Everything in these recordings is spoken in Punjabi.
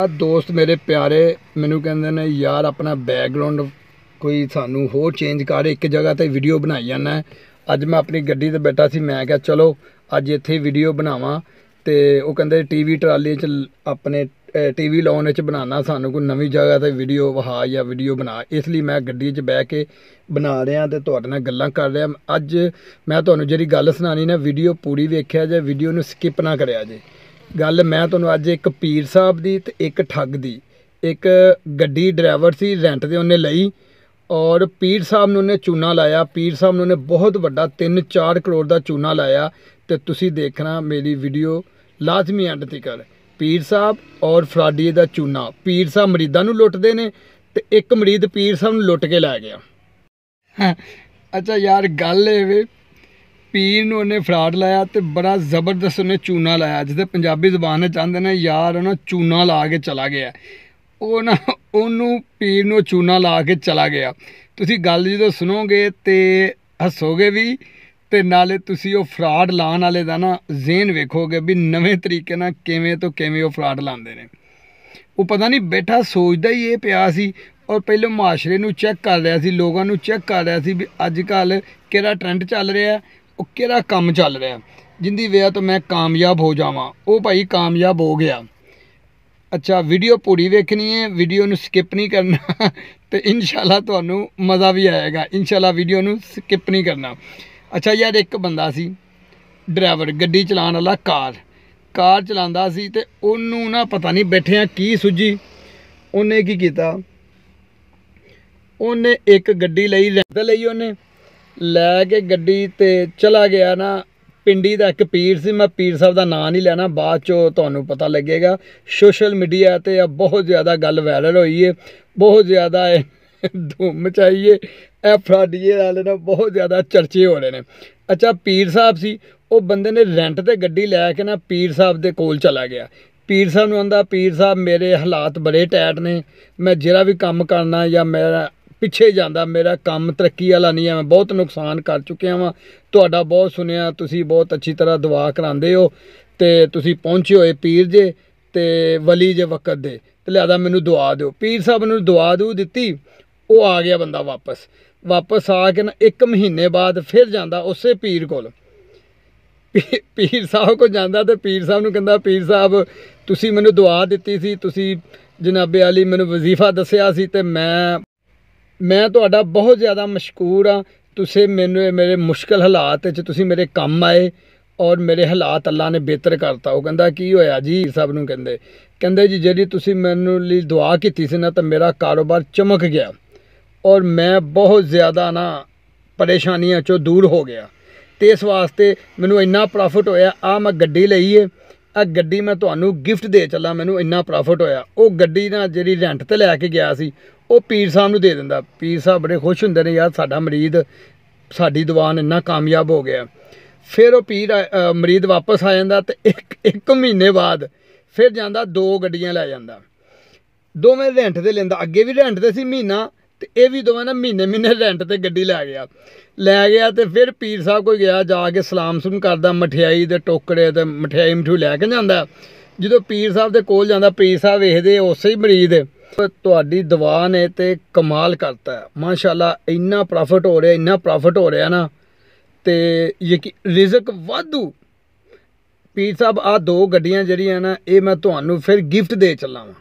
ਆ ਦੋਸਤ ਮੇਰੇ ਪਿਆਰੇ, ਮੈਨੂੰ ਕਹਿੰਦੇ ਨੇ, ਯਾਰ, ਆਪਣਾ ਬੈਕਗ੍ਰਾਉਂਡ ਕੋਈ ਸਾਨੂੰ ਹੋਰ ਚੇਂਜ ਕਰ, ਇੱਕ ਜਗ੍ਹਾ ਤੇ ਵੀਡੀਓ ਬਣਾਈ ਜਾਂਦਾ ਅੱਜ ਮੈਂ ਆਪਣੀ ਗੱਡੀ ਤੇ ਬੈਠਾ ਸੀ, ਮੈਂ ਕਿਹਾ, ਚਲੋ, ਅੱਜ ਇੱਥੇ ਵੀਡੀਓ ਬਣਾਵਾਂ। ਤੇ ਉਹ ਕਹਿੰਦੇ ਟੀਵੀ ਟਰਾਲੀ ਚ ਲ- ਆਪਣੇ ਟੀਵੀ ਲਾਉਣ ਵਿੱਚ ਬਣਾਉਣਾ, ਸਾਨੂੰ ਕੋਈ ਨਵੀਂ ਜਗ੍ਹਾ ਤੇ ਵੀਡੀਓ ਵਹਾ ਜਾਂ ਵੀਡੀਓ ਬਣਾ। ਇਸ ਲਈ ਮੈਂ ਗੱਡੀ 'ਚ ਬਹਿ ਕੇ ਬਣਾ ਰਿਹਾ ਤੇ ਤੁਹਾਡੇ ਨਾਲ ਗੱਲਾਂ ਕਰ ਰਿਹਾ। ਅੱਜ ਮੈਂ ਤੁਹਾਨੂੰ ਜਿਹੜੀ ਗੱਲ ਸੁਣਾਣੀ ਨਾ ਵੀਡੀਓ ਪੂਰੀ ਵੇਖਿਆ ਜੇ ਵੀਡੀਓ ਨੂੰ ਸਕਿਪ ਨਾ ਕਰਿਆ ਜੇ ਗੱਲ ਮੈਂ ਤੁਹਾਨੂੰ ਅੱਜ ਇੱਕ ਪੀਰ ਸਾਹਿਬ ਦੀ ਤੇ ਇੱਕ ਠੱਗ ਦੀ। ਇੱਕ ਗੱਡੀ ਡਰਾਈਵਰ ਸੀ ਰੈਂਟ ਤੇ ਉਹਨੇ ਲਈ ਔਰ ਪੀਰ ਸਾਹਿਬ ਨੂੰ ਉਹਨੇ ਚੂਨਾ ਲਾਇਆ। ਪੀਰ ਸਾਹਿਬ ਨੂੰ ਉਹਨੇ ਬਹੁਤ ਵੱਡਾ 3-4 ਕਰੋੜ ਦਾ ਚੂਨਾ ਲਾਇਆ ਤੇ ਤੁਸੀਂ ਦੇਖਣਾ ਮੇਰੀ ਵੀਡੀਓ ਲਾਜ਼ਮੀ ਐਂਡ ਤੱਕ ਪੀਰ ਸਾਹਿਬ ਔਰ ਫਰਾਡੀ ਦਾ ਚੂਨਾ। ਪੀਰ ਸਾਹਿਬ ਮਰੀਦਾਂ ਨੂੰ ਲੁੱਟਦੇ ਨੇ ਤੇ ਇੱਕ ਮਰੀਦ ਪੀਰ ਸਾਹਿਬ ਨੂੰ ਲੁੱਟ ਕੇ ਲੈ ਗਿਆ। ਅੱਛਾ ਯਾਰ ਗੱਲ ਇਹ ਵੇ ਪੀਰ ਨੂੰ ਉਹਨੇ ਫਰਾਡ ਲਾਇਆ ਤੇ ਬੜਾ ਜ਼ਬਰਦਸਤ ਉਹਨੇ ਚੂਨਾ ਲਾਇਆ ਜਿਹਦੇ ਪੰਜਾਬੀ ਜ਼ੁਬਾਨ ਵਿੱਚ ਆਂਦੇ ਨੇ ਯਾਰ ਉਹਨਾਂ ਚੂਨਾ ਲਾ ਕੇ ਚਲਾ ਗਿਆ। ਉਹ ਨਾ ਉਹਨੂੰ ਪੀਰ ਨੂੰ ਚੂਨਾ ਲਾ ਕੇ ਚਲਾ ਗਿਆ। ਤੁਸੀਂ ਗੱਲ ਜਦੋਂ ਸੁਣੋਗੇ ਤੇ ਹੱਸੋਗੇ ਵੀ, ਤੇ ਨਾਲੇ ਤੁਸੀਂ ਉਹ ਫਰਾਡ ਲਾਉਣ ਵਾਲੇ ਦਾ ਨਾ ਜ਼ੇਨ ਵੇਖੋਗੇ ਵੀ ਨਵੇਂ ਤਰੀਕੇ ਨਾਲ ਕਿਵੇਂ ਤੋਂ ਕਿਵੇਂ ਉਹ ਫਰਾਡ ਲਾਉਂਦੇ ਨੇ। ਉਹ ਪਤਾ ਨਹੀਂ ਬੈਠਾ ਸੋਚਦਾ ਹੀ ਇਹ ਪਿਆ ਸੀ ਔਰ ਪਹਿਲੇ ਮੁਆਸ਼ਰੇ ਨੂੰ ਚੈੱਕ ਕਰ ਰਿਹਾ ਸੀ, ਲੋਕਾਂ ਨੂੰ ਚੈੱਕ ਕਰ ਰਿਹਾ ਸੀ ਵੀ ਅੱਜ ਕੱਲ ਕਿਹੜਾ ਟ੍ਰੈਂਡ ਚੱਲ ਰਿਹਾ। ਉਹ ਕਿਹੜਾ ਕੰਮ ਚੱਲ ਰਿਹਾ? ਜਿੰਦੀ ਵਜ੍ਹਾ ਤੋਂ ਮੈਂ ਕਾਮਯਾਬ ਹੋ ਜਾਵਾਂ। ਉਹ ਭਾਈ ਕਾਮਯਾਬ ਹੋ ਗਿਆ। ਅੱਛਾ ਵੀਡੀਓ ਪੂਰੀ ਵੇਖਣੀ ਹੈ ਵੀਡੀਓ ਨੂੰ ਸਕਿਪ ਨਹੀਂ ਕਰਨਾ, ਤੇ ਇਨਸ਼ਾਅੱਲਾ ਤੁਹਾਨੂੰ ਮਜ਼ਾ ਵੀ ਆਏਗਾ। ਇਨਸ਼ਾਅੱਲਾ ਵੀਡੀਓ ਨੂੰ ਸਕਿਪ ਨਹੀਂ ਕਰਨਾ। ਅੱਛਾ, ਯਾਰ ਇੱਕ ਬੰਦਾ ਸੀ ਡਰਾਈਵਰ ਗੱਡੀ ਚਲਾਉਣ ਵਾਲਾ ਕਾਰ। ਕਾਰ ਚਲਾਉਂਦਾ ਸੀ ਤੇ ਉਹਨੂੰ ਨਾ ਪਤਾ ਨਹੀਂ ਬੈਠਿਆਂ ਕੀ ਸੁੱਜੀ ਉਹਨੇ ਕੀ ਕੀਤਾ? ਉਹਨੇ ਇੱਕ ਗੱਡੀ ਲਈ ਰੈਂਟ ਲਈ ਉਹਨੇ ਲੈ ਕੇ ਗੱਡੀ ਤੇ ਚਲਾ ਗਿਆ ਨਾ, ਪਿੰਡੀ ਦਾ ਇੱਕ ਪੀਰ ਸੀ, ਮੈਂ ਪੀਰ ਸਾਹਿਬ ਦਾ ਨਾਂ ਨਹੀਂ ਲੈਣਾ, ਬਾਅਦ ਚੋਂ ਤੁਹਾਨੂੰ ਪਤਾ ਲੱਗੇਗਾ। ਸੋਸ਼ਲ ਮੀਡੀਆ ਤੇ ਆ, ਬਹੁਤ ਜ਼ਿਆਦਾ ਗੱਲ ਵਾਇਰਲ ਹੋਈ ਹੈ ਬਹੁਤ ਜ਼ਿਆਦਾ ਇਹ ਧੂਮ ਮਚਾਈਏ ਇਹ ਫਰਾਡੀਏ ਵਾਲੇ ਨਾਲ ਬਹੁਤ ਜ਼ਿਆਦਾ ਚਰਚੇ ਹੋ ਰਹੇ ਨੇ। ਅੱਛਾ, ਪੀਰ ਸਾਹਿਬ ਸੀ, ਉਹ ਬੰਦੇ ਨੇ ਰੈਂਟ ਤੇ ਗੱਡੀ ਲੈ ਕੇ ਨਾ ਪੀਰ ਸਾਹਿਬ ਦੇ ਕੋਲ ਚਲਾ ਗਿਆ। ਪੀਰ ਸਾਹਿਬ ਨੂੰ ਆਂਦਾ, ਪੀਰ ਸਾਹਿਬ, ਮੇਰੇ ਹਾਲਾਤ ਬੜੇ ਟੈਟ ਨੇ, ਮੈਂ ਜਿਹੜਾ ਵੀ ਕੰਮ ਕਰਨਾ ਜਾਂ ਮੇਰਾ ਪਿੱਛੇ ਜਾਂਦਾ, ਮੇਰਾ ਕੰਮ ਤਰੱਕੀ ਵਾਲਾ ਨਹੀਂ ਹੈ ਮੈਂ ਬਹੁਤ ਨੁਕਸਾਨ ਕਰ ਚੁੱਕਿਆ ਵਾਂ। ਤੁਹਾਡਾ ਬਹੁਤ ਸੁਣਿਆ, ਤੁਸੀਂ ਬਹੁਤ ਅੱਛੀ ਤਰ੍ਹਾਂ ਦੁਆ ਕਰਾਉਂਦੇ ਹੋ ਤੇ ਤੁਸੀਂ ਪਹੁੰਚੇ ਹੋਏ ਪੀਰ ਜੇ ਤੇ ਵਲੀ ਜੇ ਵਕਤ ਦੇ, ਤੇ ਲਿਆਦਾ ਮੈਨੂੰ ਦੁਆ ਦਿਓ। ਪੀਰ ਸਾਹਿਬ ਨੂੰ ਦੁਆ ਦੂ ਦਿੱਤੀ, ਉਹ ਆ ਗਿਆ ਬੰਦਾ ਵਾਪਸ। ਵਾਪਸ ਆ ਕੇ ਨਾ ਇੱਕ ਮਹੀਨੇ ਬਾਅਦ ਫਿਰ ਜਾਂਦਾ ਉਸੇ ਪੀਰ ਕੋਲ। ਪੀ- ਪੀਰ ਸਾਹਿਬ ਕੋ ਜਾਂਦਾ ਤੇ ਪੀਰ ਸਾਹਿਬ ਨੂੰ ਕਹਿੰਦਾ, ਪੀਰ ਸਾਹਿਬ, ਤੁਸੀਂ ਮੈਨੂੰ ਦੁਆ ਦਿੱਤੀ ਸੀ, ਤੁਸੀਂ ਜਨਾਬੇ ਆਲੀ ਮੈਨੂੰ ਵਜ਼ੀਫਾ ਦੱਸਿਆ ਸੀ ਤੇ ਮੈਂ ਮੈਂ ਤੁਹਾਡਾ ਬਹੁਤ ਜ਼ਿਆਦਾ ਮਸ਼ਕੂਰ ਆ ਤੁਸੀਂ ਮੈਨੂੰ ਮੇਰੇ ਮੁਸ਼ਕਲ ਹਾਲਾਤ 'ਚ ਤੁਸੀਂ ਮੇਰੇ ਕੰਮ ਆਏ ਔਰ ਮੇਰੇ ਹਾਲਾਤ ਅੱਲਾ ਨੇ ਬਿਹਤਰ ਕਰਤਾ। ਉਹ ਕਹਿੰਦਾ, ਕੀ ਹੋਇਆ ਜੀ? ਸਭ ਨੂੰ ਕਹਿੰਦੇ। ਕਹਿੰਦੇ ਜੀ, ਜਿਹੜੀ ਤੁਸੀਂ ਮੈਨੂੰ ਲਈ ਦੁਆ ਕੀਤੀ ਸੀ ਨਾ, ਤਾਂ ਮੇਰਾ ਕਾਰੋਬਾਰ ਚਮਕ ਗਿਆ ਔਰ ਮੈਂ ਬਹੁਤ ਜ਼ਿਆਦਾ ਨਾ ਪਰੇਸ਼ਾਨੀਆਂ ਚੋਂ ਦੂਰ ਹੋ ਗਿਆ। ਤੇ ਇਸ ਵਾਸਤੇ ਮੈਨੂੰ ਇੰਨਾ ਪ੍ਰੋਫਿਟ ਹੋਇਆ ਆ ਮੈਂ ਗੱਡੀ ਲਈ ਏ ਆ ਗੱਡੀ ਮੈਂ ਤੁਹਾਨੂੰ ਗਿਫਟ ਦੇ ਚੱਲਾਂ, ਮੈਨੂੰ ਇੰਨਾ ਪ੍ਰੋਫਿਟ ਹੋਇਆ। ਉਹ ਗੱਡੀ ਨਾ ਜਿਹੜੀ ਰੈਂਟ ਤੇ ਲੈ ਕੇ ਗਿਆ ਸੀ ਉਹ ਪੀਰ ਸਾਹਿਬ ਨੂੰ ਦੇ ਦਿੰਦਾ। ਪੀਰ ਸਾਹਿਬ ਬੜੇ ਖੁਸ਼ ਹੁੰਦੇ ਨੇ, ਯਾਰ ਸਾਡਾ ਮਰੀਦ, ਸਾਡੀ ਦੁਆਨ ਇੰਨਾ ਕਾਮਯਾਬ ਹੋ ਗਿਆ। ਫਿਰ ਉਹ ਪੀਰ ਆ- ਮਰੀਦ ਵਾਪਸ ਆ ਜਾਂਦਾ ਤੇ ਇੱਕ ਇੱਕ ਮਹੀਨੇ ਬਾਅਦ ਫਿਰ ਜਾਂਦਾ, ਦੋ ਗੱਡੀਆਂ ਲੈ ਜਾਂਦਾ। ਦੋਵੇਂ ਰੈਂਟ ਤੇ ਲੈਂਦਾ। ਅੱਗੇ ਵੀ ਰੈਂਟ ਤੇ ਸੀ ਮਹੀਨਾ ਤੇ ਇਹ ਵੀ ਦੋਵੇਂ ਨਾ ਮਹੀਨੇ ਮਹੀਨੇ ਰੈਂਟ ਤੇ ਗੱਡੀ ਲੈ ਗਿਆ। ਲੈ ਗਿਆ ਤੇ ਫਿਰ ਪੀਰ ਸਾਹਿਬ ਕੋਈ ਗਿਆ, ਜਾ ਕੇ ਸਲਾਮ ਸੁਨ ਕਰਦਾ, ਮਠਿਆਈ ਦੇ ਟੋਕਰੇ ਤੇ ਮਠਿਆਈ ਮਠੂ ਲੈ ਕੇ ਜਾਂਦਾ। ਜਦੋਂ ਪੀਰ ਸਾਹਿਬ ਦੇ ਕੋਲ ਜਾਂਦਾ, ਪੀਰ ਸਾਹਿਬ ਵੇਖਦੇ, ਉਸੇ ਹੀ ਮਰੀਦ ਤੁਹਾਡੀ ਦਵਾ ਨੇ ਤੇ ਕਮਾਲ ਕਰਤਾ। ਹੈ। ਮਾਸ਼ਾਅੱਲਾ, ਇੰਨਾ ਪ੍ਰੋਫਿਟ ਹੋ ਰਿਹਾ, ਇੰਨਾ ਪ੍ਰੋਫਿਟ ਹੋ ਰਿਹਾ ਨਾ। ਤੇ ਯਕੀ, ਰਿਜ਼ਕ ਵਾਧੂ। ਪੀਰ ਸਾਹਿਬ ਆ ਦੋ ਗੱਡੀਆਂ ਜਿਹੜੀਆਂ ਨਾ, ਇਹ ਮੈਂ ਤੁਹਾਨੂੰ ਫਿਰ ਗਿਫਟ ਦੇ ਚੱਲਾਂ ਵਾਂ।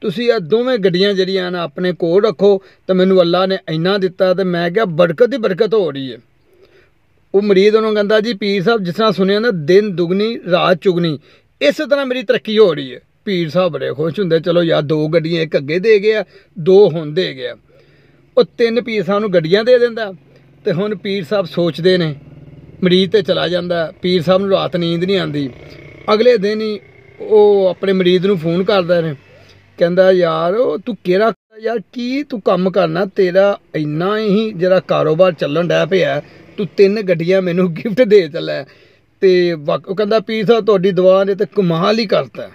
ਤੁਸੀਂ ਇਹ ਦੋਵੇਂ ਗੱਡੀਆਂ ਜਿਹੜੀਆਂ ਨਾ, ਆਪਣੇ ਕੋਲ ਰੱਖੋ ਤਾਂ ਮੈਨੂੰ ਅੱਲਾ ਨੇ ਇੰਨਾ ਦਿੱਤਾ ਤੇ ਮੈਂ ਕਿਹਾ, ਬਰਕਤ ਹੀ ਬਰਕਤ ਹੋ ਰਹੀ ਹੈ। ਉਹ ਮਰੀਦ ਉਹਨੂੰ ਕਹਿੰਦਾ, ਜੀ, ਪੀਰ ਸਾਹਿਬ, ਜਿਸ ਤਰ੍ਹਾਂ ਸੁਣਿਆ ਨਾ, ਦਿਨ ਦੁਗਣੀ, ਰਾਤ ਚੁਗਣੀ, ਇਸੇ ਤਰ੍ਹਾਂ ਮੇਰੀ ਤਰੱਕੀ ਹੋ ਰਹੀ ਹੈ। ਪੀਰ ਸਾਹਿਬ ਬੜੇ ਖੁਸ਼ ਹੁੰਦੇ, ਚਲੋ ਯਾਰ ਦੋ ਗੱਡੀਆਂ ਇੱਕ ਅੱਗੇ ਦੇ ਗਿਆ, ਦੋ ਹੁਣ ਦੇ ਗਿਆ। ਉਹ ਤਿੰਨ ਪੀਰ ਸਾਹਿਬ ਨੂੰ ਗੱਡੀਆਂ ਦੇ ਦਿੰਦਾ ਤੇ ਹੁਣ ਪੀਰ ਸਾਹਿਬ ਸੋਚਦੇ ਨੇ, ਮਰੀਜ਼ ਤੇ ਚਲਾ ਜਾਂਦਾ, ਪੀਰ ਸਾਹਿਬ ਨੂੰ ਰਾਤ ਨੀਂਦ ਨਹੀਂ ਆਉਂਦੀ। ਅਗਲੇ ਦਿਨ ਹੀ ਉਹ ਆਪਣੇ ਮਰੀਜ਼ ਨੂੰ ਫੋਨ ਕਰਦਾ ਨੇ, ਕਹਿੰਦਾ, ਯਾਰ, ਉਹ ਤੂੰ ਕਿਹੜਾ ਯਾਰ, ਕੀ ਤੂੰ ਕੰਮ ਕਰਨਾ? ਤੇਰਾ ਇੰਨਾ ਹੀ ਜਿਹੜਾ ਕਾਰੋਬਾਰ ਚੱਲਣ ਡਿਆ ਪਿਆ, ਤੂੰ ਤਿੰਨ ਗੱਡੀਆਂ ਮੈਨੂੰ ਗਿਫਟ ਦੇ ਚੱਲਿਆ। ਤੇ ਵਾਕ- ਉਹ ਕਹਿੰਦਾ, ਪੀਰ ਸਾਹਿਬ, ਤੁਹਾਡੀ ਦੁਆ ਨੇ ਤੇ ਕਮਾਲ ਹੀ ਕਰਤਾ।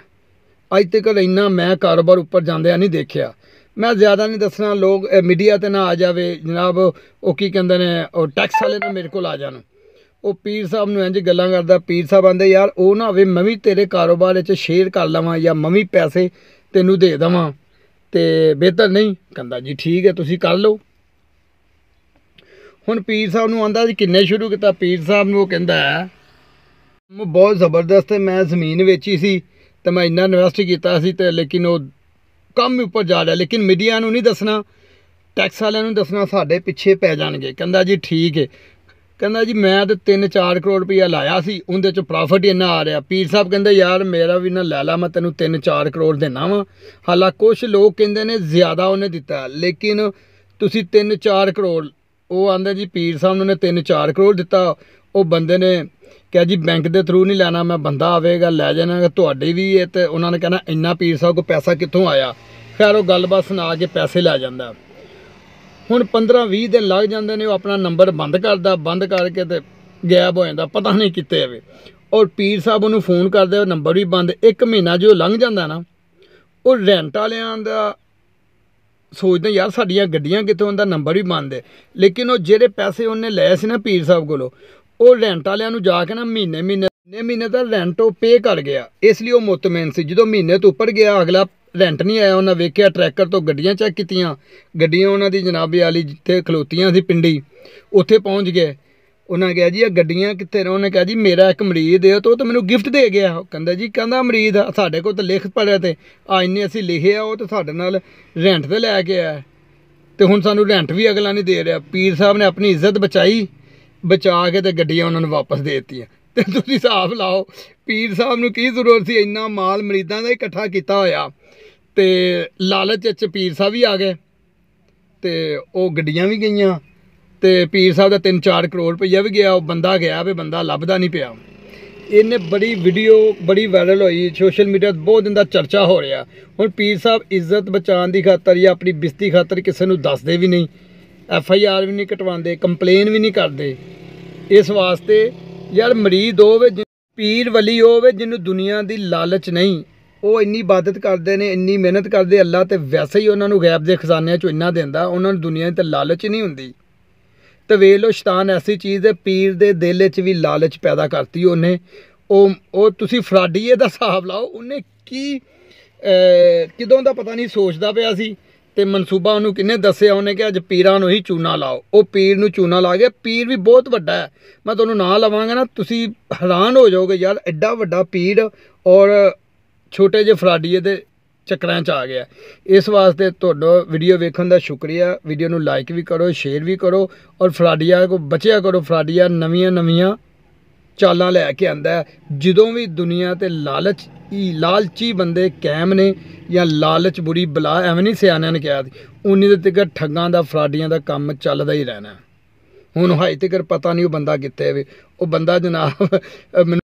ਅੱਜ ਤੱਕ ਇੰਨਾ ਮੈਂ ਕਾਰੋਬਾਰ ਉੱਪਰ ਜਾਂਦਿਆਂ ਨਹੀਂ ਦੇਖਿਆ। ਮੈਂ ਜ਼ਿਆਦਾ ਨਹੀਂ ਦੱਸਣਾ, ਲੋਕ ਮੀਡੀਆ ਤੇ ਨਾ ਆ ਜਾਵੇ। ਜਨਾਬ, ਉਹ ਕੀ ਕਹਿੰਦੇ ਨੇ, ਉਹ ਟੈਕਸ ਵਾਲੇ ਨਾ ਮੇਰੇ ਕੋਲ ਆ ਜਾਣ। ਉਹ ਪੀਰ ਸਾਹਿਬ ਨੂੰ ਇੰਜ ਗੱਲਾਂ ਕਰਦਾ, ਪੀਰ ਸਾਹਿਬ ਆਂਦੇ, ਯਾਰ, ਉਹ ਨਾ ਹੋਵੇ ਮੈਂ ਵੀ ਤੇਰੇ ਕਾਰੋਬਾਰ ਵਿੱਚ ਸ਼ੇਅਰ ਕਰ ਲਵਾਂ ਜਾਂ ਮੈਂ ਵੀ ਪੈਸੇ ਤੈਨੂੰ ਦੇ ਦੇਵਾਂ। ਤੇ ਬਿਹਤਰ ਨਹੀਂ? ਕਹਿੰਦਾ, ਜੀ ਠੀਕ ਹੈ, ਤੁਸੀਂ ਕਰ ਲਓ। ਹੁਣ ਪੀਰ ਸਾਹਿਬ ਨੂੰ ਆਂਦਾ, ਜੀ ਕਿੰਨੇ ਸ਼ੁਰੂ ਕੀਤਾ? ਪੀਰ ਸਾਹਿਬ ਨੂੰ ਉਹ ਕਹਿੰਦਾ, ਬਹੁਤ ਜ਼ਬਰਦਸਤ ਹੈ, ਮੈਂ ਜ਼ਮੀਨ ਵੇਚੀ ਸੀ। ਤੇ ਮੈਂ ਇੰਨਾ ਇਨਵੈਸਟ ਕੀਤਾ ਸੀ ਤੇ ਲੇਕਿਨ ਉਹ ਕੰਮ ਉੱਪਰ ਜਾ ਰਿਹਾ। ਲੇਕਿਨ ਮੀਡੀਆ ਨੂੰ ਨਹੀਂ ਦੱਸਣਾ ਟੈਕਸ ਵਾਲਿਆਂ ਨੂੰ ਦੱਸਣਾ ਸਾਡੇ ਪਿੱਛੇ ਪੈ ਜਾਣਗੇ। ਕਹਿੰਦਾ ਜੀ ਠੀਕ ਹੈ ਕਹਿੰਦਾ ਜੀ ਮੈਂ ਤੇ 3-4 ਕਰੋੜ ਰੁਪਇਆ ਲਾਇਆ ਸੀ, ਉਹਦੇ ਚ ਪ੍ਰੋਫਿਟ ਇੰਨਾ ਆ ਰਿਹਾ। ਪੀਰ ਸਾਹਿਬ ਕਹਿੰਦੇ, ਯਾਰ ਮੇਰਾ ਵੀ ਨਾ ਲੈ ਲਾ, ਮੈਂ ਤੈਨੂੰ 3-4 ਕਰੋੜ ਦੇਣਾ ਵਾ। ਹਾਲਾ ਕੁਝ ਲੋਕ ਕਹਿੰਦੇ ਨੇ ਜ਼ਿਆਦਾ ਉਹਨੇ ਦਿੱਤਾ, ਲੇਕਿਨ ਤੁਸੀਂ 3-4 ਕਰੋੜ, ਉਹ ਆਂਦਾ ਜੀ ਪੀਰ ਸਾਹਿਬ ਨੂੰ ਨੇ 3-4 ਕਰੋੜ ਦਿੱਤਾ, ਉਹ ਬੰਦੇ ਨੇ ਕਿਹਾ ਜੀ ਬੈਂਕ ਦੇ ਥਰੂ ਨਹੀਂ ਲੈਣਾ, ਮੈਂ ਬੰਦਾ ਆਵੇਗਾ, ਲੈ ਜਾਣਾ ਤੁਹਾਡੀ ਵੀ ਇਹ ਤੇ ਉਹਨਾਂ ਨੇ ਕਹਿਣਾ, ਇੰਨਾ ਪੀਰ ਸਾਹਿਬ ਕੋ ਪੈਸਾ ਕਿੱਥੋਂ ਆਇਆ? ਖੈਰ, ਉਹ ਗੱਲਬਾਤ ਸੁਣਾ ਕੇ ਪੈਸੇ ਲੈ ਜਾਂਦਾ। ਹੁਣ 15-20 ਦਿਨ ਲੱਗ ਜਾਂਦੇ ਨੇ, ਉਹ ਆਪਣਾ ਨੰਬਰ ਬੰਦ ਕਰਦਾ, ਬੰਦ ਕਰਕੇ ਤੇ ਗਾਇਬ ਹੋ ਜਾਂਦਾ, ਪਤਾ ਨਹੀਂ ਕਿੱਥੇ ਆਵੇ ਔਰ ਪੀਰ ਸਾਹਿਬ ਉਹਨੂੰ ਫੋਨ ਕਰਦੇ, ਉਹ ਨੰਬਰ ਵੀ ਬੰਦ, ਇੱਕ ਮਹੀਨਾ ਜੋ ਲੰਘ ਜਾਂਦਾ ਨਾ, ਉਹ ਰੈਂਟ ਵਾਲਿਆਂ ਦਾ ਸੋਚਦੇ ਯਾਰ ਸਾਡੀਆਂ ਗੱਡੀਆਂ ਕਿੱਥੋਂ, ਉਹਦਾ ਨੰਬਰ ਵੀ ਬੰਦ ਹੈ। ਲੇਕਿਨ ਉਹ ਜਿਹੜੇ ਪੈਸੇ ਉਹਨੇ ਲਏ ਸੀ ਨਾ ਪੀਰ ਸਾਹਿਬ ਕੋਲੋਂ ਉਹ ਰੈਂਟ ਵਾਲਿਆਂ ਨੂੰ ਜਾ ਕੇ ਨਾ ਮਹੀਨੇ ਮਹੀਨੇ ਮਹੀਨੇ ਮਹੀਨੇ ਦਾ ਰੈਂਟ ਉਹ ਪੇ ਕਰ ਗਿਆ। ਇਸ ਲਈ ਉਹ ਮੁਤਮੈਨ ਸੀ। ਜਦੋਂ ਮਹੀਨੇ ਤੋਂ ਉੱਪਰ ਗਿਆ ਅਗਲਾ ਰੈਂਟ ਨਹੀਂ ਆਇਆ। ਉਹਨਾਂ ਵੇਖਿਆ ਟਰੈਕਰ ਤੋਂ ਗੱਡੀਆਂ ਚੈੱਕ ਕੀਤੀਆਂ। ਗੱਡੀਆਂ ਉਹਨਾਂ ਦੀ ਜਨਾਬੇ ਵਾਲੀ ਜਿੱਥੇ ਖਲੋਤੀਆਂ ਸੀ ਪਿੰਡੀ ਉੱਥੇ ਪਹੁੰਚ ਗਏ। ਉਹਨਾਂ ਕਿਹਾ ਜੀ ਇਹ ਗੱਡੀਆਂ ਕਿੱਥੇ ਨੇ? ਉਹਨੇ ਕਿਹਾ ਜੀ ਮੇਰਾ ਇੱਕ ਮਰੀਜ਼ ਹੈ ਤੇ ਉਹ ਤਾਂ ਮੈਨੂੰ ਗਿਫਟ ਦੇ ਗਿਆ। ਉਹ ਕਹਿੰਦਾ ਜੀ ਕਹਿੰਦਾ ਮਰੀਜ਼ ਆ, ਸਾਡੇ ਕੋਲ ਤਾਂ ਲਿਖ ਪੜਿਆ ਤੇ ਆ ਇੰਨੇ ਅਸੀਂ ਲਿਖੇ ਆ ਉਹ ਤਾਂ ਸਾਡੇ ਨਾਲ ਰੈਂਟ ਤੇ ਲੈ ਕੇ ਆਇਆ। ਤੇ ਹੁਣ ਸਾਨੂੰ ਰੈਂਟ ਵੀ ਅਗਲਾ ਨਹੀਂ ਦੇ ਰਿਹਾ। ਪੀਰ ਸਾਹਿਬ ਨੇ ਆਪਣੀ ਇੱਜ਼ਤ ਬਚਾਈ। ਬਚਾ ਕੇ ਤੇ ਗੱਡੀਆਂ ਉਹਨਾਂ ਨੂੰ ਵਾਪਸ ਦੇ ਦਿੱਤੀਆਂ। ਤੇ ਤੁਸੀਂ ਹਿਸਾਬ ਲਾਓ, ਪੀਰ ਸਾਹਿਬ ਨੂੰ ਕੀ ਜ਼ਰੂਰਤ ਸੀ? ਇੰਨਾ ਮਾਲ ਮਰੀਦਾਂ ਦਾ ਇਕੱਠਾ ਕੀਤਾ ਹੋਇਆ। ਤੇ ਲਾਲਚ ਵਿੱਚ ਪੀਰ ਸਾਹਿਬ ਵੀ ਆ ਗਏ। ਤੇ ਉਹ ਗੱਡੀਆਂ ਵੀ ਗਈਆਂ। ਤੇ ਪੀਰ ਸਾਹਿਬ ਦਾ 3-4 ਕਰੋੜ ਰੁਪਈਆ ਵੀ ਗਿਆ। ਉਹ ਬੰਦਾ ਗਿਆ ਵੀ ਬੰਦਾ ਲੱਭਦਾ ਨਹੀਂ ਪਿਆ। ਇਹਨੇ ਬੜੀ ਵੀਡੀਓ ਬੜੀ ਵਾਇਰਲ ਹੋਈ। ਸੋਸ਼ਲ ਮੀਡੀਆ 'ਤੇ ਬਹੁਤ ਦਿਨ ਦਾ ਚਰਚਾ ਹੋ ਰਿਹਾ। ਹੁਣ ਪੀਰ ਸਾਹਿਬ ਇੱਜ਼ਤ ਬਚਾਉਣ ਦੀ ਖਾਤਰ ਜਾਂ ਆਪਣੀ ਬਿਸਤੀ ਖਾਤਰ ਕਿਸੇ ਨੂੰ ਦੱਸਦੇ ਵੀ ਨਹੀਂ। ਐਫ ਆਈ ਆਰ ਵੀ ਨਹੀਂ ਕਟਵਾਉਂਦੇ ਕੰਪਲੇਨ ਵੀ ਨਹੀਂ ਕਰਦੇ। ਇਸ ਵਾਸਤੇ ਯਾਰ ਮਰੀਦ ਹੋਵੇ ਜਿ- ਪੀਰ ਵਲੀ ਹੋਵੇ ਜਿਹਨੂੰ ਦੁਨੀਆ ਦੀ ਲਾਲਚ ਨਹੀਂ। ਉਹ ਇੰਨੀ ਇਬਾਦਤ ਕਰਦੇ ਨੇ, ਇੰਨੀ ਮਿਹਨਤ ਕਰਦੇ ਅੱਲਾ ਤੇ ਵੈਸੇ ਹੀ ਉਹਨਾਂ ਨੂੰ ਗੈਬ ਦੇ ਖਜ਼ਾਨਿਆਂ ਚੋਂ ਇੰਨਾ ਦਿੰਦਾ, ਉਹਨਾਂ ਨੂੰ ਦੁਨੀਆ ਦੀ ਤੇ ਲਾਲਚ ਨਹੀਂ ਹੁੰਦੀ। ਤੇ ਵੇਖ ਲਓ ਸ਼ੈਤਾਨ ਐਸੀ ਚੀਜ਼ ਹੈ, ਪੀਰ ਦੇ ਦਿਲ 'ਚ ਵੀ ਲਾਲਚ ਪੈਦਾ ਕਰਤੀ ਉਹਨੇ। ਉਹ ਉਹ ਤੁਸੀਂ ਫਰਾਡੀਏ ਦਾ ਹਿਸਾਬ ਲਾਓ, ਉਹਨੇ ਕੀ ਕਿਦੋਂ ਦਾ ਪਤਾ ਨਹੀਂ ਸੋਚਦਾ ਪਿਆ ਸੀ। ਤੇ ਮਨਸੂਬਾ ਉਹਨੂੰ ਕਿੰਨੇ ਦੱਸਿਆ? ਉਹਨੇ ਕਿ ਅੱਜ ਪੀਰਾਂ ਨੂੰ ਹੀ ਚੂਨਾ ਲਾਓ। ਉਹ ਪੀਰ ਨੂੰ ਚੂਨਾ ਲਾ ਗਿਆ ਪੀਰ ਵੀ ਬਹੁਤ ਵੱਡਾ ਹੈ। ਮੈਂ ਤੁਹਾਨੂੰ ਨਾਂ ਲਵਾਂਗਾ ਨਾ, ਤੁਸੀਂ ਹੈਰਾਨ ਹੋ ਜਾਓਗੇ, ਯਾਰ, ਐਡਾ ਵੱਡਾ ਪੀਰ ਔਰ ਛੋਟੇ ਜਿਹੇ ਫਰਾਡੀਏ ਦੇ ਚੱਕਰਾਂ 'ਚ ਆ ਗਿਆ ਇਸ ਵਾਸਤੇ ਤੁਹਾਡਾ ਵੀਡੀਓ ਵੇਖਣ ਦਾ ਸ਼ੁਕਰੀਆ। ਵੀਡੀਓ ਨੂੰ ਲਾਈਕ ਵੀ ਕਰੋ ਸ਼ੇਅਰ ਵੀ ਕਰੋ ਔਰ ਫਰਾਡੀਆ ਕੋ, ਬਚਿਆ ਕਰੋ ਫਰਾਡੀਆ ਨਵੀਆਂ ਨਵੀਆਂ ਚਾਲਾਂ ਲੈ ਕੇ ਆਂਦਾ ਜਦੋਂ ਵੀ ਦੁਨੀਆ ਤੇ ਲਾਲਚ ਲਾਲਚੀ ਬੰਦੇ ਕਾਇਮ ਨੇ ਜਾਂ ਲਾਲਚ ਬੁਰੀ ਬਲਾ ਐਵੇਂ ਨਹੀਂ ਸਿਆਣਿਆਂ ਨੇ ਕਿਹਾ ਸੀ। ਉਨੀ ਦੇ ਤੱਕ ਠੱਗਾਂ ਦਾ, ਫਰਾਡੀਆਂ ਦਾ ਕੰਮ ਚੱਲਦਾ ਹੀ ਰਹਿਣਾ। ਹੁਣ ਹਾਈ ਤੱਕ ਪਤਾ ਨਹੀਂ ਉਹ ਬੰਦਾ ਕਿੱਥੇ ਵੇ। ਉਹ ਬੰਦਾ ਜਨਾਬ ਮੈਨੂੰ